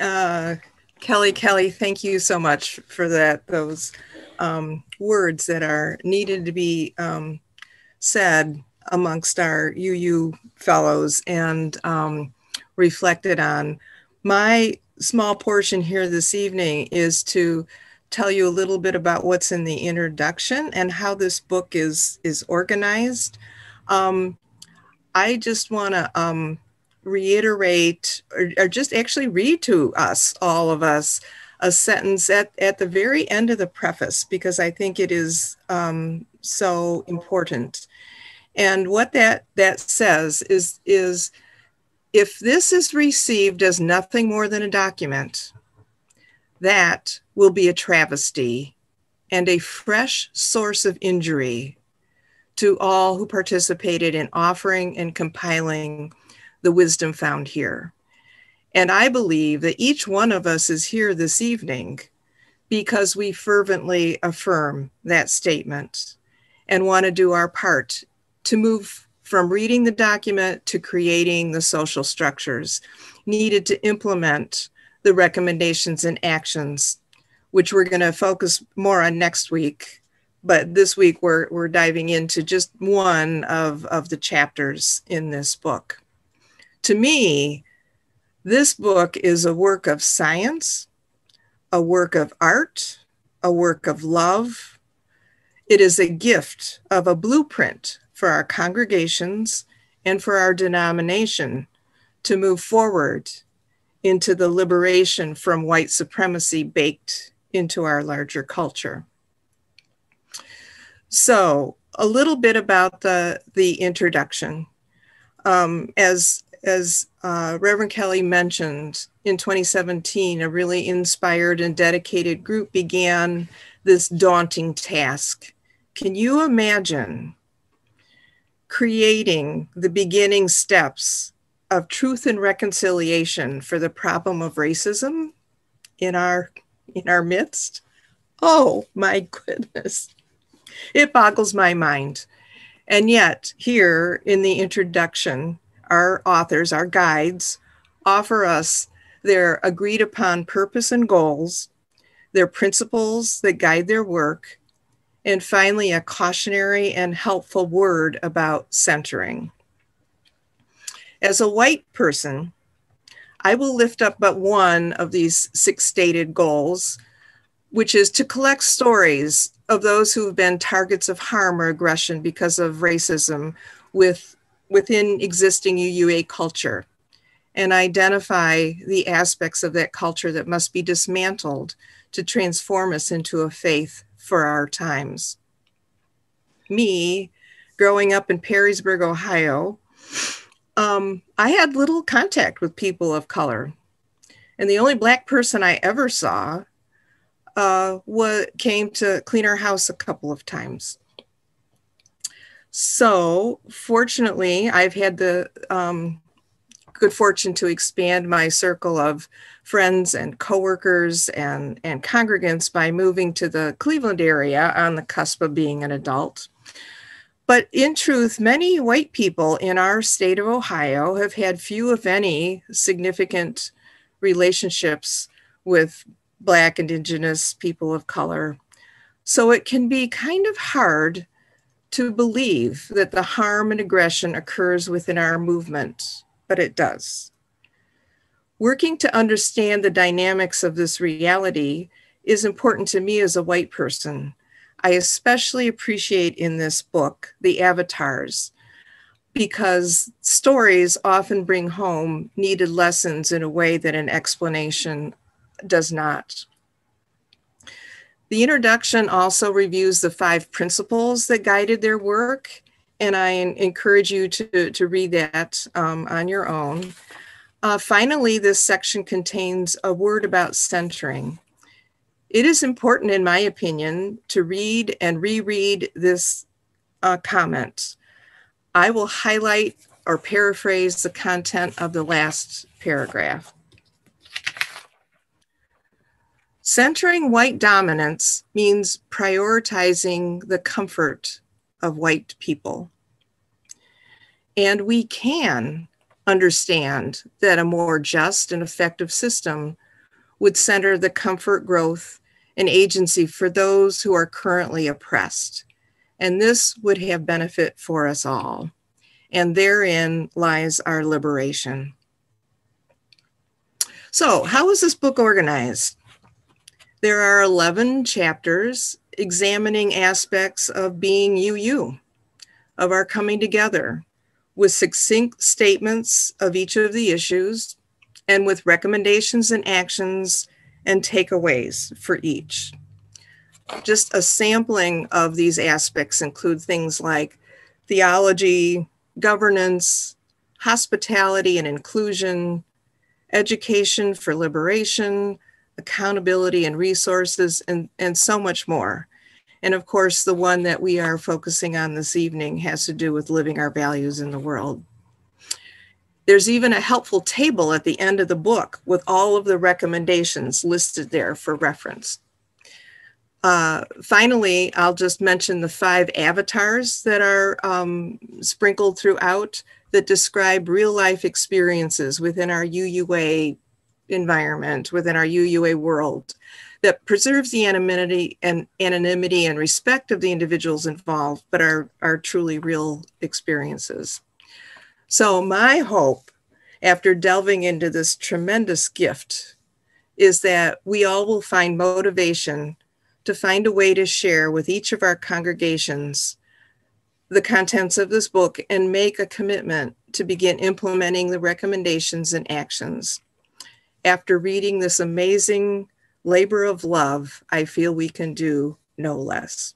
uh, Kelly, Kelly, thank you so much for that. Those um, words that are needed to be um, said amongst our UU fellows and um, reflected on. My small portion here this evening is to tell you a little bit about what's in the introduction and how this book is is organized. Um, I just want to um, reiterate or, or, just actually read to us, all of us, a sentence at, at the very end of the preface because I think it is um, so important. And what that that says is is if this is received as nothing more than a document, that will be a travesty and a fresh source of injury to all who participated in offering and compiling the wisdom found here. And I believe that each one of us is here this evening because we fervently affirm that statement and want to do our part to move from reading the document to creating the social structures needed to implement the recommendations and actions, which we're going to focus more on next week. But this week we're, we're diving into just one of, of the chapters in this book. To me, this book is a work of science, a work of art, a work of love. It is a gift of a blueprint for our congregations and for our denomination to move forward into the liberation from white supremacy baked into our larger culture. So, a little bit about the, the introduction. Um, as as uh, Reverend Kelly mentioned, in 2017, a really inspired and dedicated group began this daunting task. Can you imagine creating the beginning steps of truth and reconciliation for the problem of racism in our in our midst? Oh my goodness. It boggles my mind. And yet here in the introduction our authors our guides offer us their agreed upon purpose and goals their principles that guide their work and finally, a cautionary and helpful word about centering. As a white person, I will lift up but one of these six stated goals, which is to collect stories of those who have been targets of harm or aggression because of racism with, within existing UUA culture and identify the aspects of that culture that must be dismantled to transform us into a faith for our times. Me, growing up in Perrysburg, Ohio, um, I had little contact with people of color. And the only black person I ever saw uh, was, came to clean our house a couple of times. So, fortunately, I've had the um, good fortune to expand my circle of friends and coworkers and, and congregants by moving to the Cleveland area on the cusp of being an adult. But in truth, many white people in our state of Ohio have had few, if any, significant relationships with Black, Indigenous people of color. So it can be kind of hard to believe that the harm and aggression occurs within our movement but it does. Working to understand the dynamics of this reality is important to me as a white person. I especially appreciate in this book the avatars because stories often bring home needed lessons in a way that an explanation does not. The introduction also reviews the five principles that guided their work and I encourage you to, to read that um, on your own. Uh, finally, this section contains a word about centering. It is important, in my opinion, to read and reread this uh, comment. I will highlight or paraphrase the content of the last paragraph. Centering white dominance means prioritizing the comfort of white people. And we can understand that a more just and effective system would center the comfort, growth, and agency for those who are currently oppressed. And this would have benefit for us all. And therein lies our liberation. So, how is this book organized? There are 11 chapters examining aspects of being UU, of our coming together, with succinct statements of each of the issues and with recommendations and actions and takeaways for each. Just a sampling of these aspects include things like theology, governance, hospitality and inclusion, education for liberation, accountability and resources, and, and so much more. And of course, the one that we are focusing on this evening has to do with living our values in the world. There's even a helpful table at the end of the book with all of the recommendations listed there for reference. Uh, finally, I'll just mention the five avatars that are um, sprinkled throughout that describe real life experiences within our UUA environment, within our UUA world, that preserves the anonymity and anonymity and respect of the individuals involved, but are, are truly real experiences. So, my hope after delving into this tremendous gift is that we all will find motivation to find a way to share with each of our congregations the contents of this book and make a commitment to begin implementing the recommendations and actions. After reading this amazing labor of love, I feel we can do no less.